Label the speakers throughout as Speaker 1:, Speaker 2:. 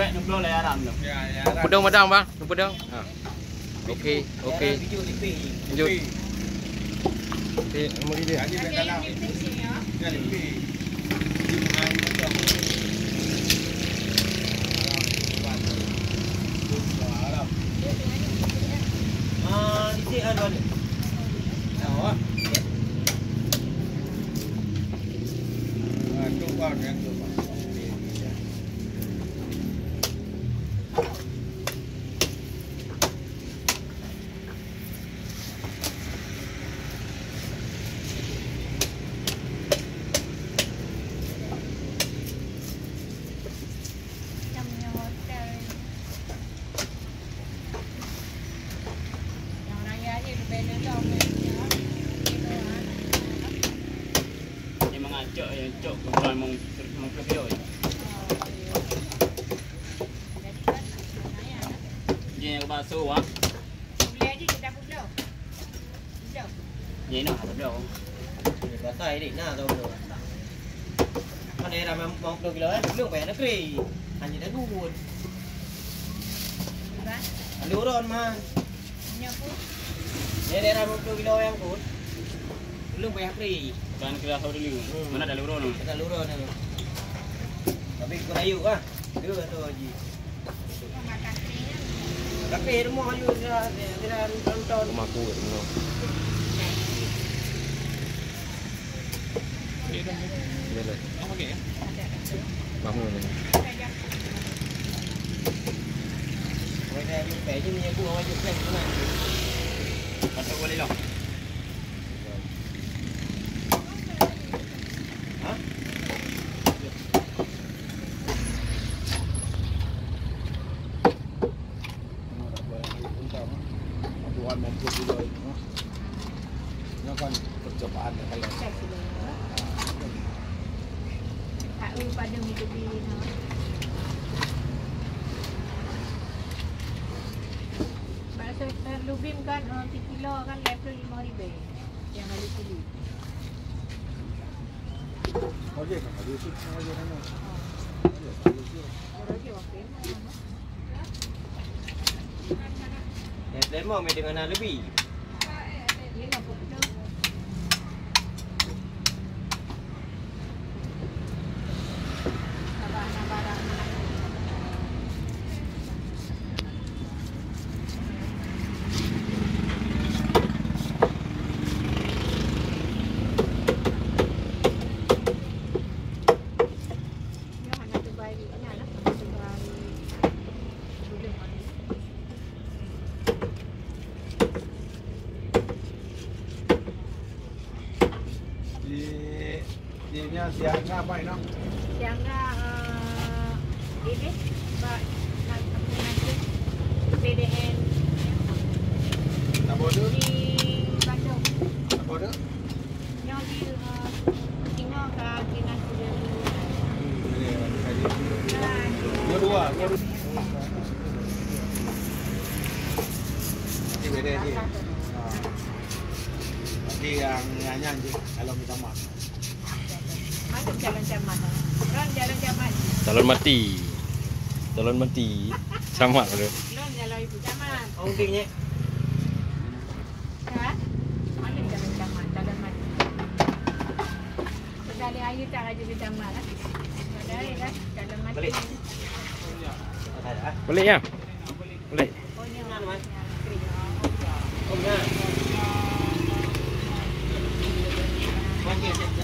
Speaker 1: Ni belum lah haram tu.
Speaker 2: Ya, ya.
Speaker 3: Pedang padang bang. Tu pedang. Ha. Okey, okey. Lanjut. Okey, nombor dia.
Speaker 2: Ben dalam. Ya, lebih macam.
Speaker 4: Ah, di sini ada ada.
Speaker 2: Awak. Ah, tu bang yang tu bang.
Speaker 5: Macamnya hotel. Yang raya ni dia bela tau.
Speaker 1: Yang mengacak yang cok bukan mong mong kepio. Dia yang basuh ah.
Speaker 5: Boleh aja kita pulau. Pulau.
Speaker 1: Dia nak apa dia?
Speaker 4: Batai dik nah tahu tu. Mana era memang 20 kilo eh. Belum bayar negeri. Hanya dah duit.
Speaker 5: Bukan?
Speaker 4: Ada urun mah.
Speaker 5: Punya pun.
Speaker 4: Dia era 20 kilo yang pun. Belum bayar negeri.
Speaker 1: Kan kira tahu dulu. Mana ada lurun tu?
Speaker 4: Kita lurun tu. Tapi kau rayu ah. Dia tu haji.
Speaker 5: Yang makan ni.
Speaker 4: Tapi rumah hayu dia dia tonton.
Speaker 3: Rumah aku kat sana. Dia lah.
Speaker 2: Okey.
Speaker 3: Bangun ni.
Speaker 4: Orang dia jumpa je ni aku orang jumpa tu mana.
Speaker 1: Patut boleh lah.
Speaker 4: Ha?
Speaker 2: Tuhan mampu juga itu. Ini kan percobaan kalau
Speaker 5: Tak lu pada. Bahasa uh, Lubim kan uh, 3 kilo kan level 5 ribu yang ada sini.
Speaker 2: Okey, kan ada sih kan.
Speaker 5: Orang dia.
Speaker 4: Yang lemon mai dengan lebih.
Speaker 5: Dia nak pun betul. Sabar barang. Dia hanya tu baik ni lah. Tu baik. Boleh mana.
Speaker 2: Di di nya siang apa ini?
Speaker 5: Siangga uh, ini Pak nak aku nanti PDN
Speaker 2: Tak bodoh,
Speaker 5: di Bandung.
Speaker 2: tak bodoh.
Speaker 5: Yang di uh, tengok ke kinan sudah
Speaker 2: Dua-dua, dua-dua. Ini beda ni. Nanti yang nyanyi kalau minta maaf.
Speaker 5: Mana jalan jaman? Ron jalan jaman.
Speaker 3: Calon mati. Calon mati. Sama tu.
Speaker 5: Ron ibu
Speaker 4: kinh nhé.
Speaker 5: Ha? Mana jalan jaman? Jalan mati. Sekali ayu tak ada di jaman lah. Padahal dah jalan mati.
Speaker 4: Balik. Tak ada.
Speaker 3: Boleh ya? Boleh.
Speaker 5: Oh, ni
Speaker 4: Mana?
Speaker 5: Oh.
Speaker 4: Okey,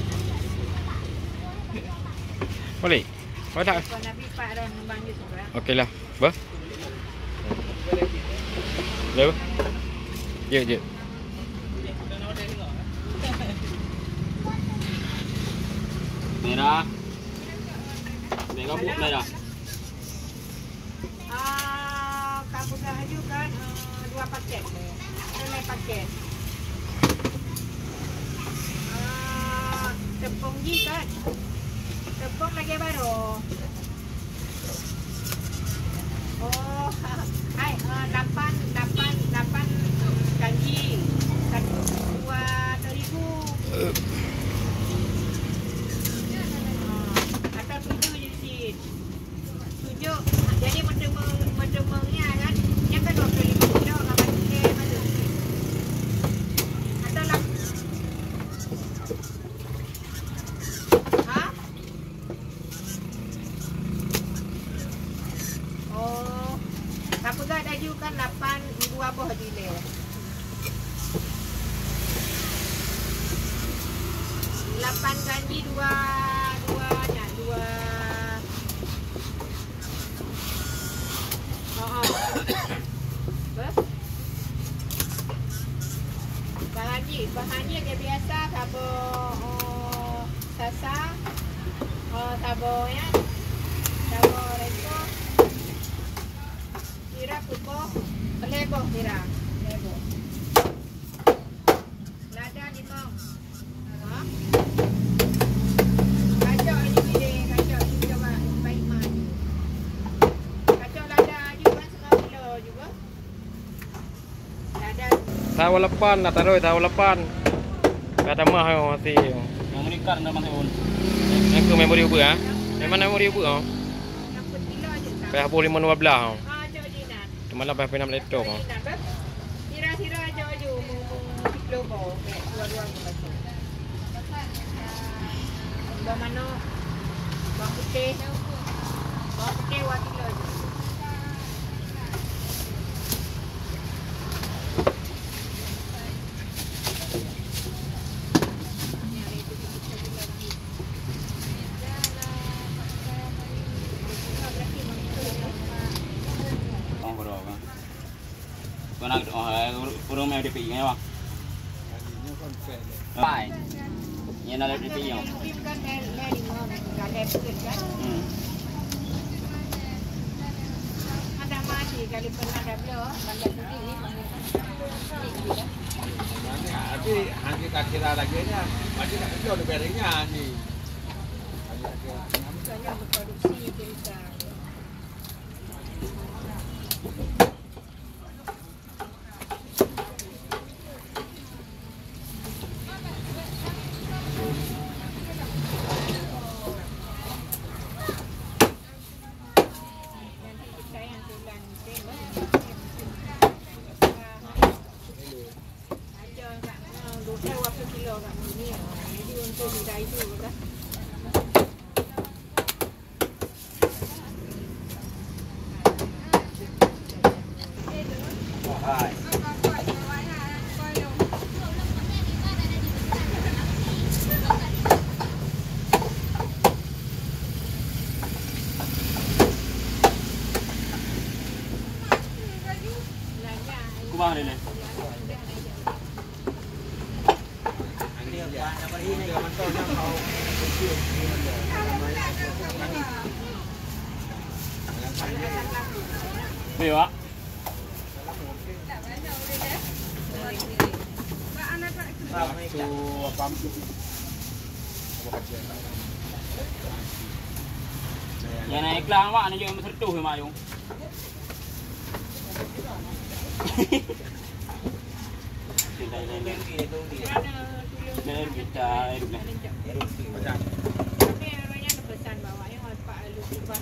Speaker 3: Boleh. Kau tak?
Speaker 5: Kau Nabi Pak Ron Bang Yusuf lah.
Speaker 3: Okeylah. Ba? Lepas? Ya, je.
Speaker 1: Merah. Merah bu merah.
Speaker 5: Ah, kamu dah haju kan uh, dua paket. Dua paket. Ah, tepung ni kan. Tepung lagi baru. Oh, hai, lapan, lapan, lapan janji. Satu dua terigu. Bawah dile. Lapan ganji dua dua ya dua. Oh, oh. Apa? Bahanji, bahanji dia biasa sabo oh, sasa, oh, sabo ya, sabo reco, Tira kuko, lebo tira, lebo. Lada limau. Ha? Kacau ini pilih, kacau ini coba baik mani. Kacau lada juga setengah kilo juga. Lada
Speaker 3: Tahu lepan lah taruh tahu lepan. Kata mah yo mati.
Speaker 1: Yang meningkat dalam tahun.
Speaker 3: Yang ke memori uber ah. Memang memori uber ah.
Speaker 5: 60 kilo aja. tak?
Speaker 3: Peh 15 12
Speaker 5: jauh jinan.
Speaker 3: Cuma lah peh 6 letok ah.
Speaker 5: Jauh mung mung kilo bau. Kayak dua-dua. Bawang mana? Bawang putih. Bawang putih dua kilo aja. Ni hari tu kita kilo lagi. Berarti mengikut
Speaker 1: Oh, berapa? Kau nak oh, urung mai DPI kan bang?
Speaker 2: Kan lah.
Speaker 1: Pai. Yang nak DPI yang.
Speaker 5: Kan kan.
Speaker 1: Hmm.
Speaker 5: Ada mati kali pernah ada beliau, bandar sendiri.
Speaker 2: Mana nanti nanti tak kira lagi nya. Masih tak kira lebih ringnya ni.
Speaker 5: Misalnya berproduksi cerita. 面啊，一定要做出
Speaker 1: 来，
Speaker 5: 一
Speaker 1: 定要的。Ni wak.
Speaker 2: Satu apa tu? Apa kacau?
Speaker 1: Yang naik kelang wak ni jangan tertuh ke mayung. Tidak, tidak, tidak.
Speaker 5: Kerana tulang
Speaker 1: Dari kita,
Speaker 5: paalo ko ba